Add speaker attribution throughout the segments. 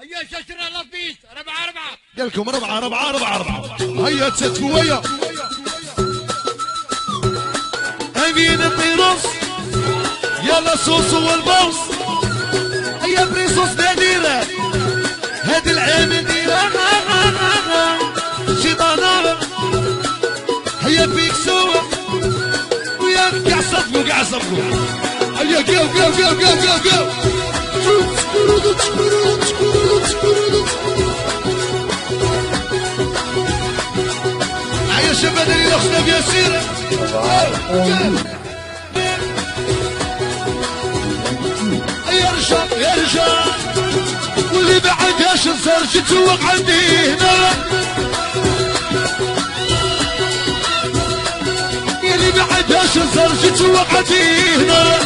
Speaker 1: هيا شاشرة لطيس ربعة ربعة
Speaker 2: قال لكم ربعة ربعة ربعة ربعة هيا تساتفوا ويا أمين الطيروس يلا صوص والبوس هيا بريصوص دايره هاد العام نديرها شيطانة هيا بيكسو ويا كاع صفقوا كاع صفقوا هيا قاو قاو قاو قاو قاو قاو. شباب اللي رخصنا فيها سيرة؟ يا رجال يا رجال واللي بعدهاش نصير تتوق عندي هنا؟ اللي بعدهاش نصير تتوق عندي هنا؟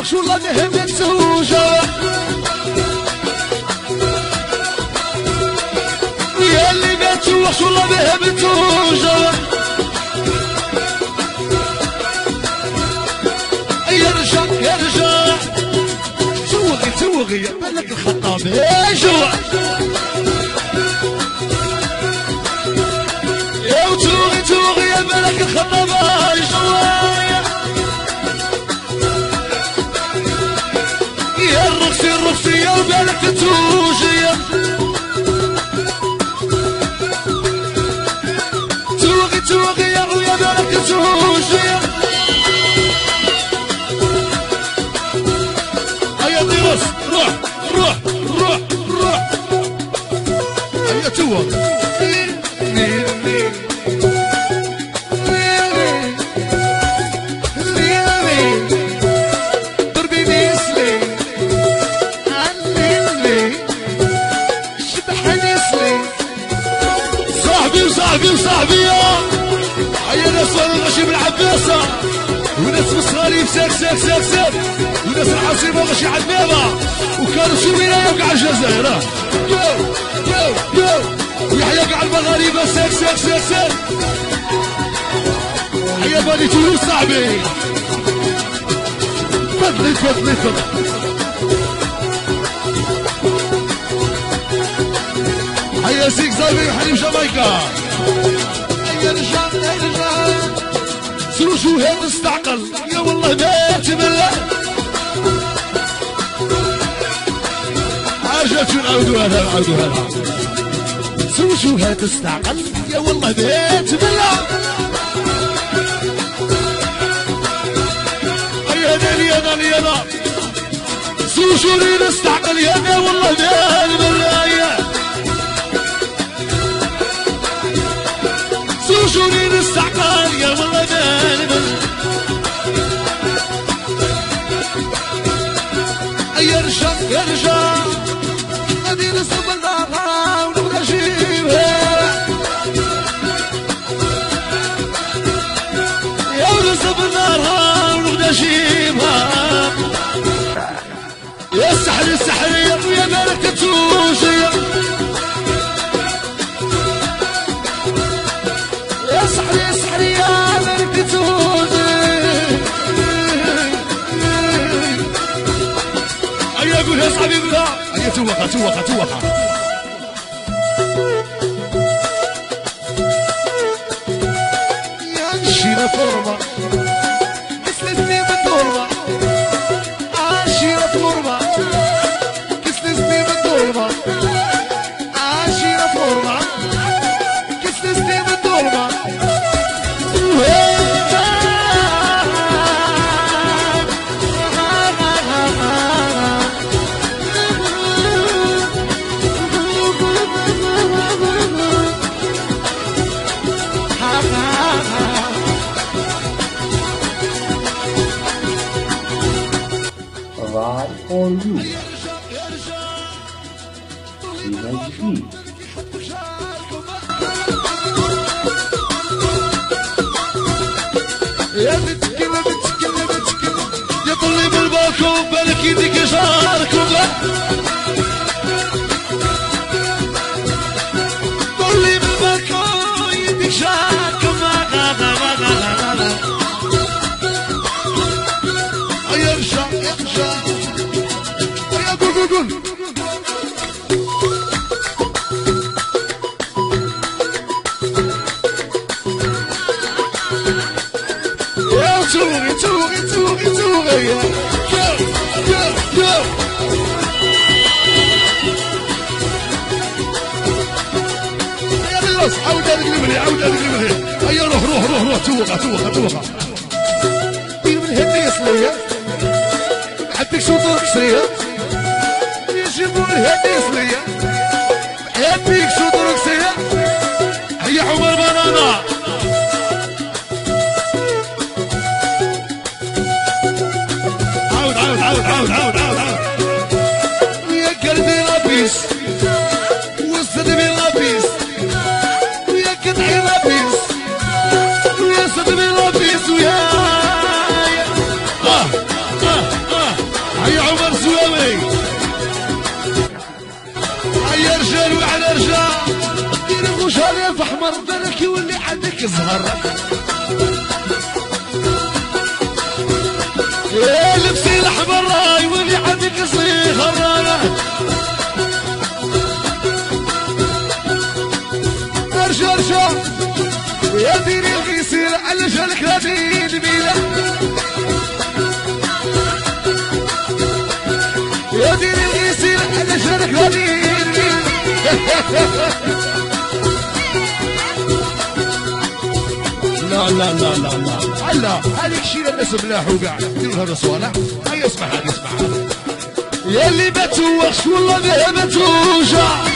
Speaker 2: بتسوق شو الله نهب تسوجه يا اللي بتسوق شو الله نهب تسوجه يا رجال يا رجال سوقي سوقي بالك الخطاب. يا جوع. يا وتوغي توغي بالك الخطاب. الرقصي يا بالك توجي توغي توغي يا ويا بالك توجي العباسة وناس مصغاري ساك ساك ساك ساك وناس العاصمة غشي عدنابة وكانوا سوينا يوقع الجزائر. ها. يو يو يو ويحيى كاع المغاربة. ساك ساك ساك ساك هيا بني تونس صاحبي. تفضلي تفضلي تفضلي هيا سيك زابي حليم جامايكا. سلو شو هيك استعقل يا والله ما تملى حاجة نعاودوها نعاودوها لها سلو شو هيك استعقل يا والله ما تملى هيا نالي يا نالي يا رينا استعقل. يا يا والله ما يا رجال يا نصب النار ونبغى نجيبها يا السحر السحر أيا قول يا صاحبي قولها أيا توخا يا بتكلم بتكلم بتكلم يا طلي بالباكو بالك يديك شارك طلي بالباكو يديك شارك يا بشا يا بشا يا قول قول قول يا بيروس عاود هذيك الملي عاود هذيك الملي هيا روح روح روح روح توقع توقع توقع. دير من هنا يسلي عندك شوطور كسريه يجيبوا الهنا يسلي عندك شوطور كسريه هيا عمر بنانا. عاود عاود عاود عاود عاود عاود. ويا قلبي لابيس. احمر بالك يولي عندك زهر يا لبسي الأحمر راي واللي عندك خرانه أرجع أرجع. ويا ديري الغيسير على جالك هذه البيلة لا لا لا لا لا. هذيك شيء الناس ملاح وقاع ديروا هذا صوالح هيا اسمع هذه اسمع يا اللي ما توخش والله ما توجع.